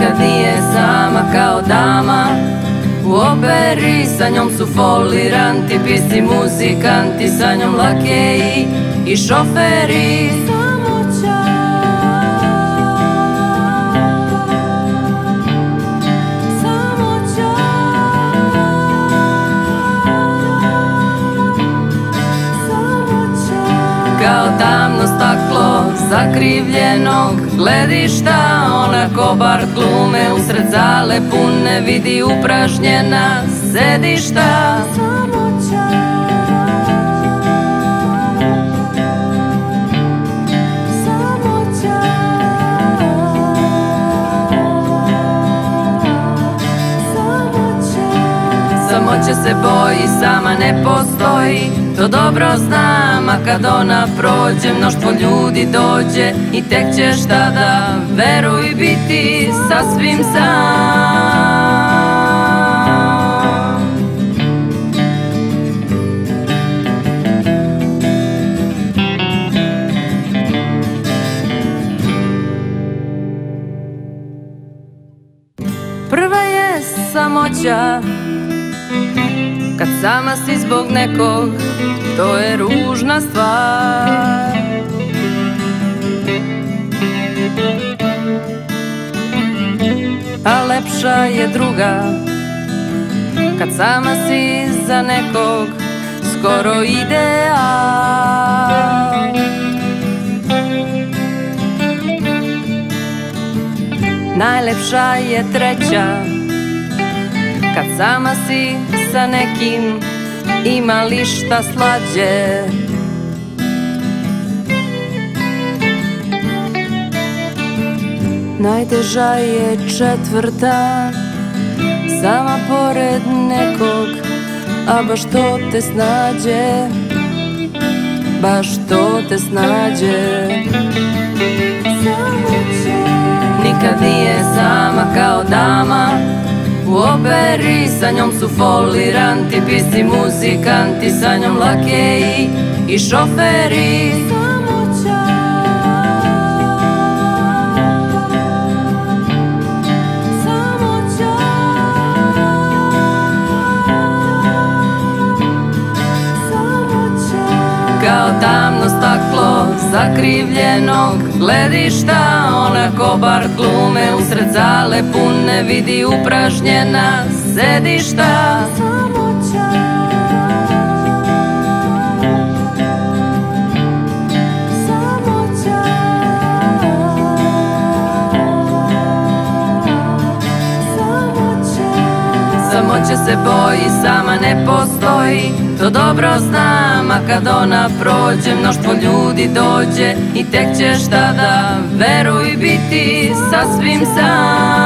Nikad nije sama kao dama. U operi sa njom su foliranti Pisci muzikanti, sa njom lakeji i šoferi. Kao tamno staklo zakrivljenog gledišta Onako bar glume usred zale pune vidi upražnjena sedišta Samoće se boji, sama ne postoji. To dobro znam, a kad ona prođe Mnoštvo ljudi dođe i tek ćeš tada Veruj biti sasvim sam. Prva je samoća Kad sama si zbog nekog To je ružna stvar. A lepša je druga Kad sama si za nekog Skoro ideal. Najlepša je treća Kad sama si sa nekim Ima li šta slađe? Najteža je četvrta Sama pored nekog A baš to te snađe Baš to te snađe. Nikad nije sama kao dama U operi sa njom su foliranti Pisci muzikanti, sa njom lakeji i šoferi. Kao tamno staklo zakrivljenog gledišta. Onako bar glume usred zale pune vidi upražnjena sedišta Samoće se boji, sama ne postoji. To dobro znam, a kad ona prođe Mnoštvo ljudi dođe. I tek ćeš tada, veruj biti sasvim sam